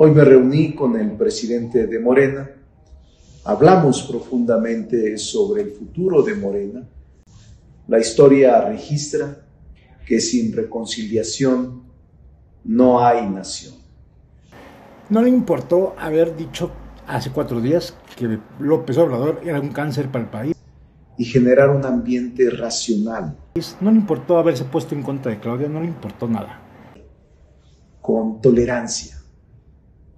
Hoy me reuní con el presidente de Morena, hablamos profundamente sobre el futuro de Morena. La historia registra que sin reconciliación no hay nación. No le importó haber dicho hace cuatro días que López Obrador era un cáncer para el país. Y generar un ambiente racional. No le importó haberse puesto en contra de Claudia, no le importó nada. Con tolerancia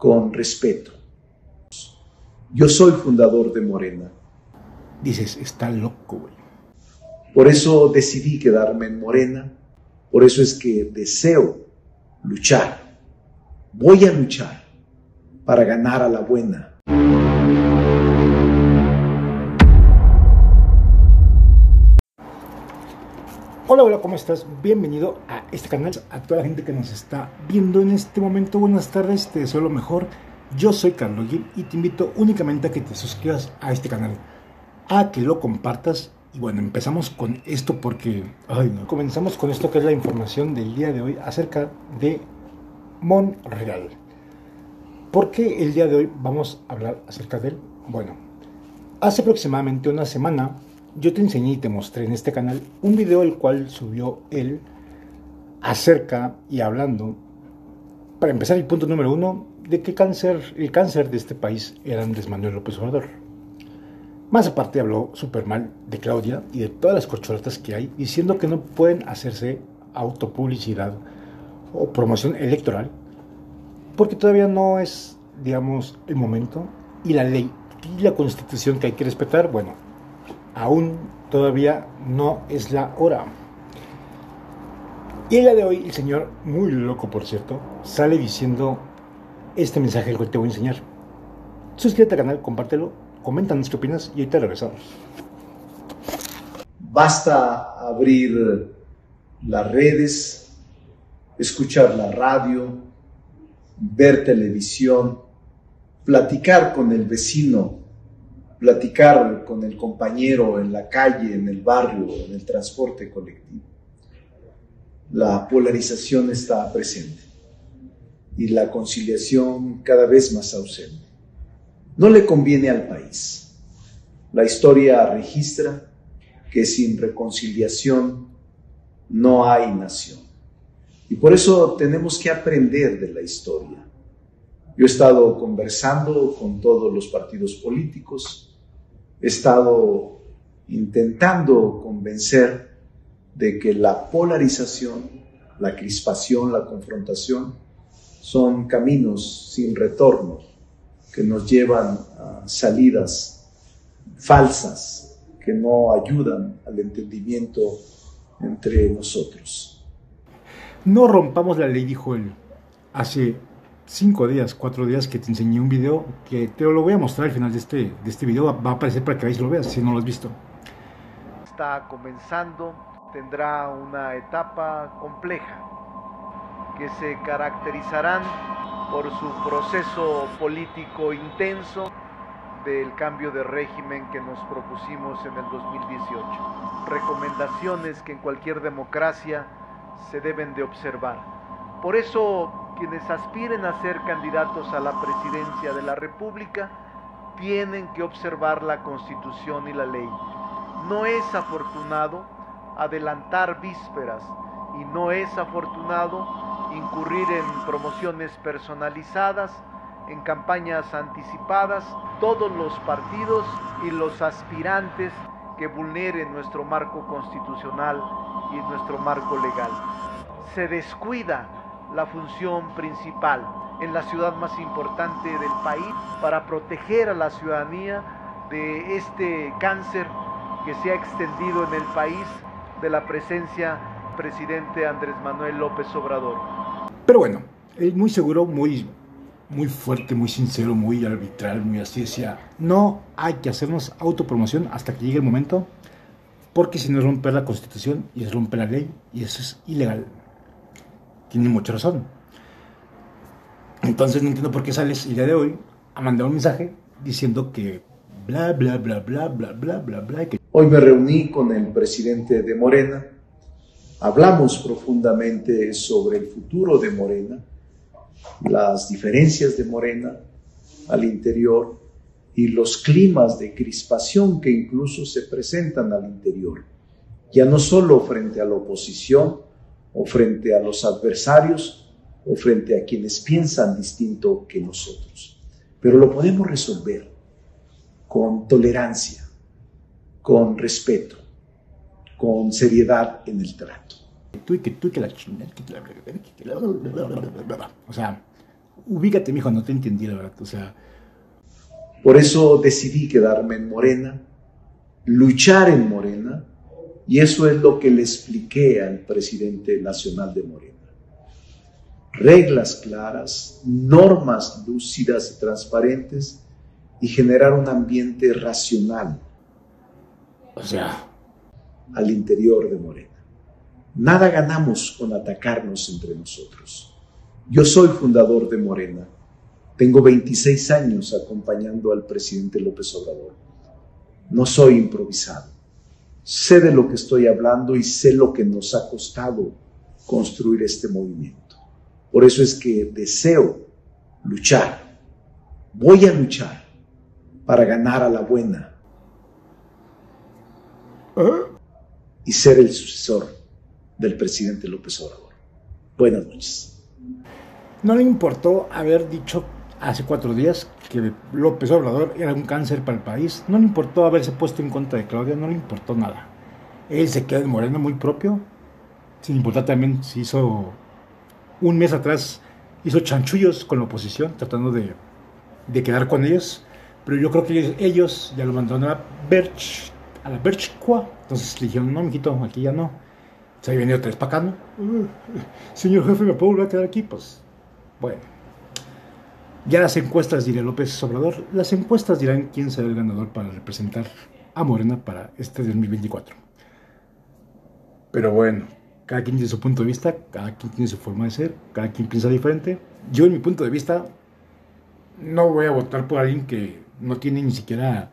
con respeto. Yo soy fundador de Morena. Dices, está loco, güey. Por eso decidí quedarme en Morena. Por eso es que deseo luchar. Voy a luchar para ganar a la buena. Hola, hola, ¿cómo estás? Bienvenido a este canal, a toda la gente que nos está viendo en este momento. Buenas tardes, te deseo lo mejor. Yo soy Carlos Gil y te invito únicamente a que te suscribas a este canal, a que lo compartas. Y bueno, empezamos con esto porque, ay no, comenzamos con esto que es la información del día de hoy acerca de Monreal. ¿Por qué el día de hoy vamos a hablar acerca de él? Bueno, hace aproximadamente una semana yo te enseñé y te mostré en este canal un video el cual subió él acerca y hablando, para empezar el punto número uno, de que cáncer, el cáncer de este país era Andrés Manuel López Obrador. Más aparte habló súper mal de Claudia y de todas las corcholatas que hay, diciendo que no pueden hacerse autopublicidad o promoción electoral, porque todavía no es, digamos, el momento y la ley y la constitución que hay que respetar, bueno, aún todavía no es la hora. Y el día de hoy el Señor, muy loco por cierto, sale diciendo este mensaje que te voy a enseñar. Suscríbete al canal, compártelo, coméntanos qué opinas y ahorita regresamos. Basta abrir las redes, escuchar la radio, ver televisión, platicar con el vecino platicar con el compañero en la calle, en el barrio, en el transporte colectivo. La polarización está presente y la conciliación cada vez más ausente. No le conviene al país. La historia registra que sin reconciliación no hay nación. Y por eso tenemos que aprender de la historia. Yo he estado conversando con todos los partidos políticos, he estado intentando convencer de que la polarización, la crispación, la confrontación son caminos sin retorno que nos llevan a salidas falsas que no ayudan al entendimiento entre nosotros. No rompamos la ley, dijo él hace cinco días, cuatro días que te enseñé un video que te lo voy a mostrar al final de este, de este video. Va a aparecer para que veáis lo veas si no lo has visto. Está comenzando, tendrá una etapa compleja que se caracterizarán por su proceso político intenso del cambio de régimen que nos propusimos en el 2018. Recomendaciones que en cualquier democracia se deben de observar. Por eso quienes aspiren a ser candidatos a la presidencia de la República tienen que observar la Constitución y la ley. No es afortunado adelantar vísperas y no es afortunado incurrir en promociones personalizadas, en campañas anticipadas, todos los partidos y los aspirantes que vulneren nuestro marco constitucional y nuestro marco legal. Se descuida la función principal en la ciudad más importante del país para proteger a la ciudadanía de este cáncer que se ha extendido en el país de la presencia del presidente Andrés Manuel López Obrador. Pero bueno, muy seguro, muy, muy fuerte, muy sincero, muy arbitral, muy así decía, no hay que hacernos autopromoción hasta que llegue el momento, porque si no es romper la constitución y es romper la ley y eso es ilegal tiene mucha razón. Entonces no entiendo por qué sales el día de hoy a mandar un mensaje diciendo que bla, bla, bla, bla, bla, bla, bla, bla. Hoy me reuní con el presidente de Morena, hablamos profundamente sobre el futuro de Morena. las diferencias de Morena al interior y los climas de crispación que incluso se presentan al interior, ya no solo frente a la oposición o frente a los adversarios o frente a quienes piensan distinto que nosotros, pero lo podemos resolver con tolerancia, con respeto, con seriedad en el trato. O sea, ubícate, mijo, no te entendí la verdad. O sea. Por eso decidí quedarme en Morena, luchar en Morena, y eso es lo que le expliqué al presidente nacional de Morena. Reglas claras, normas lúcidas y transparentes y generar un ambiente racional. O sea, al interior de Morena. Nada ganamos con atacarnos entre nosotros. Yo soy fundador de Morena. Tengo 26 años acompañando al presidente López Obrador. No soy improvisado. Sé de lo que estoy hablando y sé lo que nos ha costado construir este movimiento. Por eso es que deseo luchar. Voy a luchar para ganar a la buena. Y ser el sucesor del presidente López Obrador. Buenas noches. No le importó haber dicho hace cuatro días que López Obrador era un cáncer para el país. No le importó haberse puesto en contra de Claudia, no le importó nada. Él se queda en Morena muy propio. Sin importar también si hizo un mes atrás, hizo chanchullos con la oposición, tratando de, de quedar con ellos. Pero yo creo que ellos, ya lo mandaron a Berch, a la Berchqua. Entonces le dijeron, no, mijito, aquí ya no. Se había venido tres para acá, ¿no? Señor jefe, ¿me puedo volver a quedar aquí? Pues, bueno. Ya las encuestas, diría López Obrador, las encuestas dirán quién será el ganador para representar a Morena para este 2024. Pero bueno, cada quien tiene su punto de vista, cada quien tiene su forma de ser, cada quien piensa diferente. Yo, en mi punto de vista, no voy a votar por alguien que no tiene ni siquiera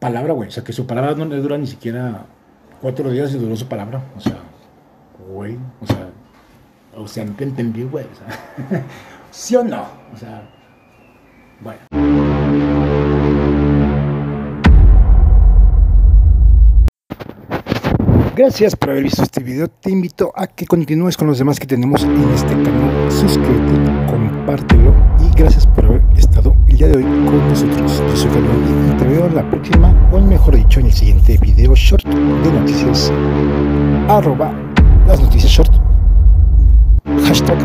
palabra, güey. O sea, que su palabra no le dura ni siquiera cuatro días y duró su palabra. O sea, güey, o sea, o sea, no te entendí, güey. O sea, ¿sí o no? O sea, bueno. Gracias por haber visto este video. Te invito a que continúes con los demás que tenemos en este canal. Suscríbete, compártelo y gracias por haber estado el día de hoy con nosotros. Yo soy Carlos y te veo en la próxima, o mejor dicho, en el siguiente video short de noticias. Arroba las noticias short. Hashtag